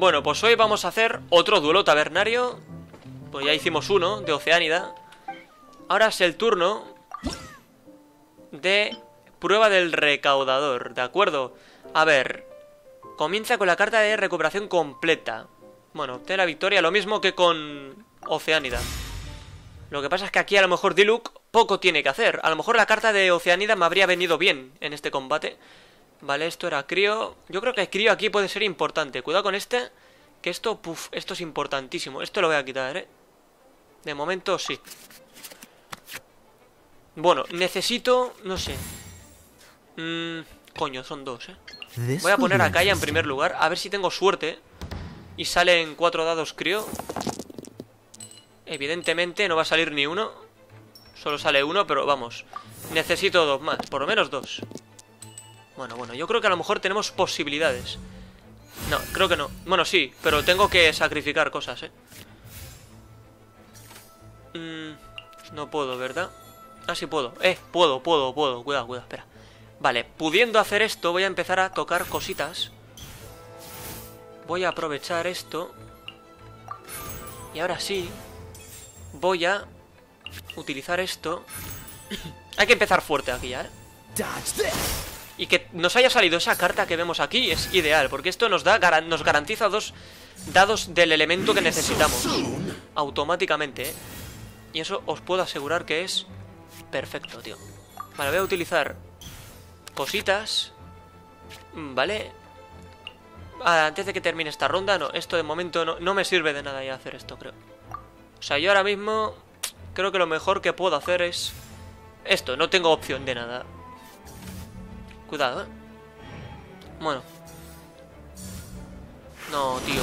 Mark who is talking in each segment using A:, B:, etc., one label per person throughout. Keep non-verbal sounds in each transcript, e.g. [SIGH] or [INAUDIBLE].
A: Bueno, pues hoy vamos a hacer otro duelo tabernario. Pues ya hicimos uno, de Oceánida. Ahora es el turno de prueba del recaudador, ¿de acuerdo? A ver, comienza con la carta de recuperación completa. Bueno, obtiene la victoria, lo mismo que con Oceánida. Lo que pasa es que aquí a lo mejor Diluc poco tiene que hacer. A lo mejor la carta de Oceánida me habría venido bien en este combate. Vale, esto era Crío. Yo creo que Crío aquí puede ser importante. Cuidado con este, que esto, puf, esto es importantísimo. Esto lo voy a quitar, ¿eh? De momento sí. Bueno, necesito, no sé. Mmm, coño, son dos, ¿eh? Voy a poner a Kaya en primer lugar, a ver si tengo suerte. Y salen cuatro dados Crío. Evidentemente no va a salir ni uno. Solo sale uno, pero vamos. Necesito dos más, por lo menos dos. Bueno, bueno, yo creo que a lo mejor tenemos posibilidades. No, creo que no. Bueno, sí, pero tengo que sacrificar cosas, ¿eh? Mm, no puedo, ¿verdad? Ah, sí puedo. Eh, puedo, puedo, puedo. Cuidado, cuidado, espera. Vale, pudiendo hacer esto, voy a empezar a tocar cositas. Voy a aprovechar esto. Y ahora sí, voy a utilizar esto. [COUGHS] Hay que empezar fuerte aquí ya, ¿eh? Y que nos haya salido esa carta que vemos aquí es ideal, porque esto nos da nos garantiza dos dados del elemento que necesitamos. Automáticamente, ¿eh? Y eso os puedo asegurar que es perfecto, tío. Vale, voy a utilizar cositas. Vale. Ah, antes de que termine esta ronda, no, esto de momento no, no me sirve de nada ya hacer esto, creo. O sea, yo ahora mismo creo que lo mejor que puedo hacer es esto, no tengo opción de nada. Cuidado, ¿eh? Bueno. No, tío.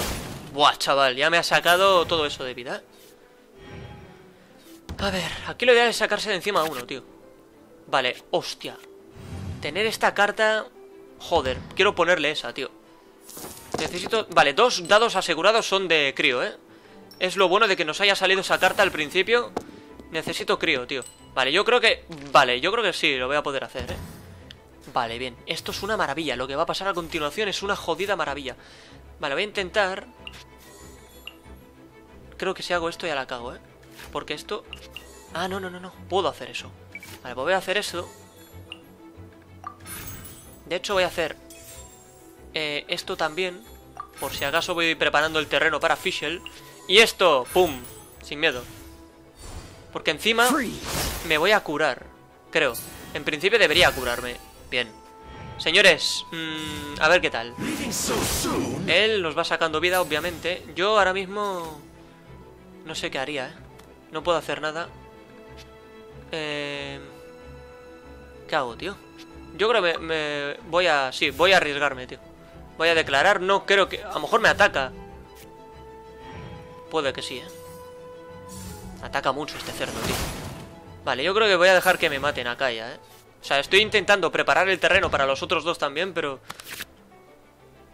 A: Buah, chaval, ya me ha sacado todo eso de vida. A ver, aquí lo ideal es sacarse de encima a uno, tío. Vale, hostia. Tener esta carta... Joder, quiero ponerle esa, tío. Necesito... Vale, dos dados asegurados son de crío, ¿eh? Es lo bueno de que nos haya salido esa carta al principio. Necesito crío, tío. Vale, yo creo que... Vale, yo creo que sí, lo voy a poder hacer, ¿eh? Vale, bien. Esto es una maravilla. Lo que va a pasar a continuación es una jodida maravilla. Vale, voy a intentar... Creo que si hago esto ya la cago, ¿eh? Porque esto... Ah, no, no, no, no. Puedo hacer eso. Vale, pues voy a hacer eso. De hecho, voy a hacer... Eh, esto también. Por si acaso voy preparando el terreno para Fischl. Y esto, ¡pum! Sin miedo. Porque encima me voy a curar. Creo. En principio debería curarme. Bien. Señores, mmm, a ver qué tal. Él nos va sacando vida, obviamente. Yo ahora mismo... No sé qué haría, ¿eh? No puedo hacer nada. Eh... ¿Qué hago, tío? Yo creo que me, voy a... Sí, voy a arriesgarme, tío. Voy a declarar. No creo que... A lo mejor me ataca. Puede que sí, ¿eh? Ataca mucho este cerdo, tío. Vale, yo creo que voy a dejar que me maten acá ya, ¿eh? O sea, estoy intentando preparar el terreno para los otros dos también, pero...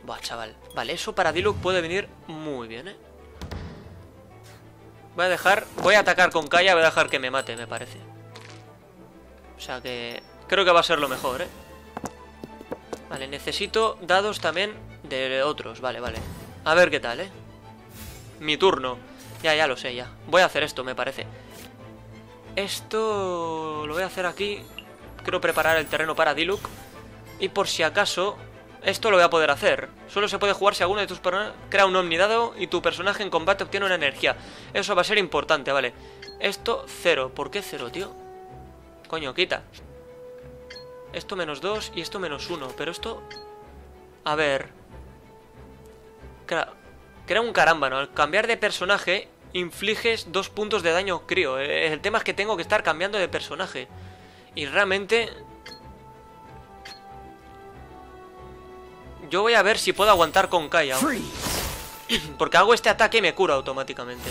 A: Buah, chaval. Vale, eso para Diluc puede venir muy bien, ¿eh? Voy a dejar... Voy a atacar con Kaya, voy a dejar que me mate, me parece. O sea que... Creo que va a ser lo mejor, ¿eh? Vale, necesito dados también de otros. Vale, vale. A ver qué tal, ¿eh? Mi turno. Ya, ya lo sé, ya. Voy a hacer esto, me parece. Esto... Lo voy a hacer aquí. Quiero preparar el terreno para Diluc. Y por si acaso, esto lo voy a poder hacer. Solo se puede jugar si alguno de tus personajes crea un omnidado y tu personaje en combate obtiene una energía. Eso va a ser importante, vale. Esto, cero. ¿Por qué cero, tío? Coño, quita. Esto menos dos y esto menos uno. Pero esto... A ver... Crea, crea un carámbano. Al cambiar de personaje, infliges dos puntos de daño crío. El tema es que tengo que estar cambiando de personaje. Y realmente... Yo voy a ver si puedo aguantar con Kaya. [CLEARS THROAT] Porque hago este ataque y me cura automáticamente.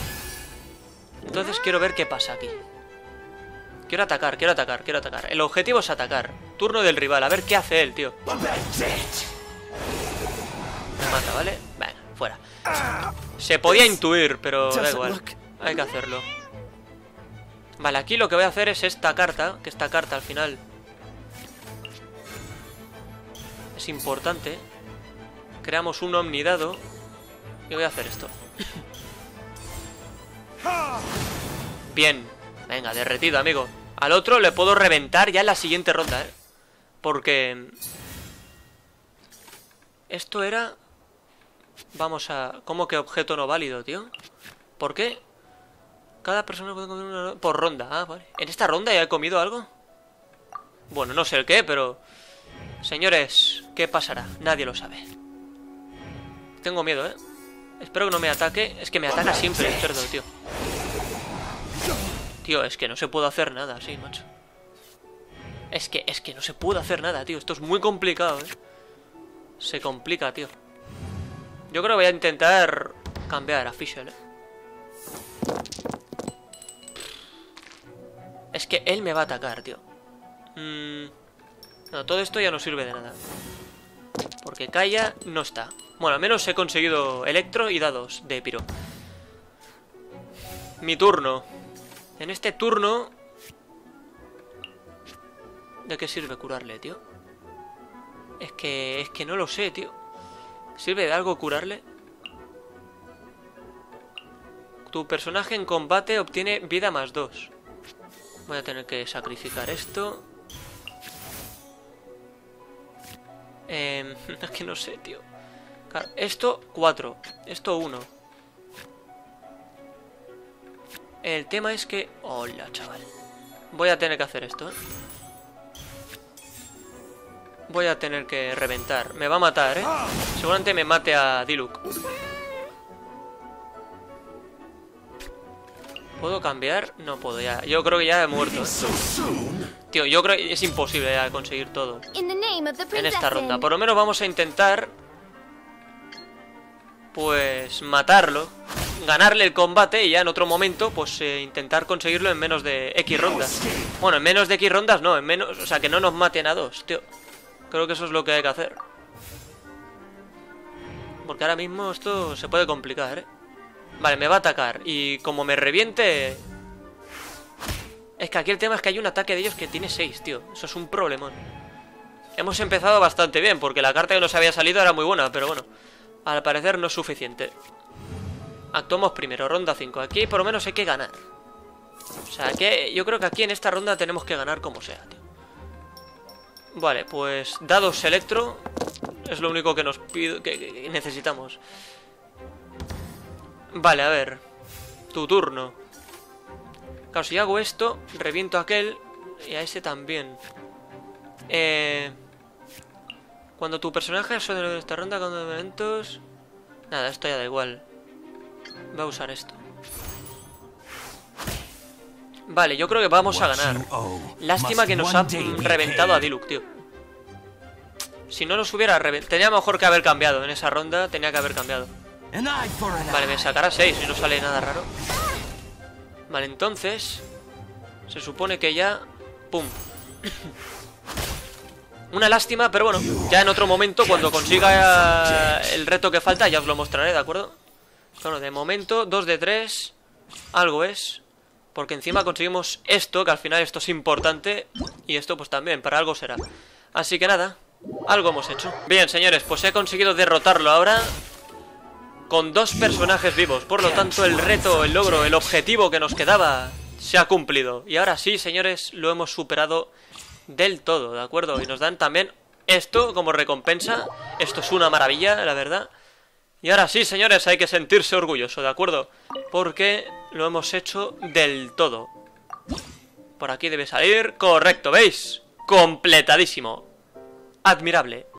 A: Entonces quiero ver qué pasa aquí. Quiero atacar, quiero atacar, quiero atacar. El objetivo es atacar. Turno del rival, a ver qué hace él, tío. Me mata, ¿vale? Venga, fuera. Se podía intuir, pero da igual. Hay que hacerlo. Vale, aquí lo que voy a hacer es esta carta, que esta carta al final es importante. Creamos un omnidado Y voy a hacer esto. Bien. Venga, derretido, amigo. Al otro le puedo reventar ya en la siguiente ronda, ¿eh? Porque... Esto era... Vamos a... ¿Cómo que objeto no válido, tío? ¿Por qué? Cada persona puede comer una... Por ronda, ah, vale. ¿En esta ronda ya he comido algo? Bueno, no sé el qué, pero... Señores, ¿qué pasará? Nadie lo sabe. Tengo miedo, ¿eh? Espero que no me ataque. Es que me ataca siempre el cerdo, tío. Tío, es que no se puede hacer nada así, macho. Es que, es que no se puede hacer nada, tío. Esto es muy complicado, ¿eh? Se complica, tío. Yo creo que voy a intentar cambiar a Fischl, ¿eh? Que él me va a atacar, tío. Mm, no, todo esto ya no sirve de nada. Porque Kaya no está. Bueno, al menos he conseguido Electro y dados de Piro. Mi turno. En este turno... ¿De qué sirve curarle, tío? Es que... Es que no lo sé, tío. ¿Sirve de algo curarle? Tu personaje en combate obtiene vida más 2. Voy a tener que sacrificar esto. [LAUGHS] Eh, que no sé, tío. esto, 4. Esto, 1. El tema es que... Hola, chaval. Voy a tener que hacer esto, ¿eh? Voy a tener que reventar. Me va a matar, ¿eh? Seguramente me mate a Diluc. ¿Puedo cambiar? No puedo ya. Yo creo que ya he muerto. ¿eh? Tío, yo creo que es imposible ya conseguir todo. En esta ronda. Por lo menos vamos a intentar... Pues matarlo. Ganarle el combate y ya en otro momento pues eh, intentar conseguirlo en menos de X rondas. Bueno, en menos de X rondas no, en menos... O sea, que no nos maten a dos, tío. Creo que eso es lo que hay que hacer. Porque ahora mismo esto se puede complicar, ¿eh? Vale, me va a atacar. Y como me reviente... Es que aquí el tema es que hay un ataque de ellos que tiene 6, tío. Eso es un problemón. Hemos empezado bastante bien, porque la carta que nos había salido era muy buena, pero bueno. Al parecer no es suficiente. Actuamos primero, ronda 5. Aquí por lo menos hay que ganar. O sea, que yo creo que aquí en esta ronda tenemos que ganar como sea, tío. Vale, pues dados electro es lo único que nos pido, que necesitamos. Vale, a ver. Tu turno. Claro, si hago esto, reviento a aquel y a ese también. Eh... Cuando tu personaje suena en esta ronda con elementos... Nada, esto ya da igual. Voy a usar esto. Vale, yo creo que vamos a ganar. Lástima que nos ha reventado a Diluc, tío. Si no nos hubiera reventado... Tenía mejor que haber cambiado en esa ronda. Tenía que haber cambiado. Vale, me sacará 6 si no sale nada raro. Vale, entonces... Se supone que ya... ¡Pum! Una lástima, pero bueno, ya en otro momento, cuando consiga el reto que falta, ya os lo mostraré, ¿de acuerdo? Bueno, de momento, 2 de 3, algo es. Porque encima conseguimos esto, que al final esto es importante, y esto pues también, para algo será. Así que nada, algo hemos hecho. Bien, señores, pues he conseguido derrotarlo ahora con dos personajes vivos. Por lo tanto, el reto, el logro, el objetivo que nos quedaba se ha cumplido. Y ahora sí, señores, lo hemos superado del todo, ¿de acuerdo? Y nos dan también esto como recompensa. Esto es una maravilla, la verdad. Y ahora sí, señores, hay que sentirse orgulloso, ¿de acuerdo? Porque lo hemos hecho del todo. Por aquí debe salir... Correcto, ¿veis? Completadísimo. Admirable.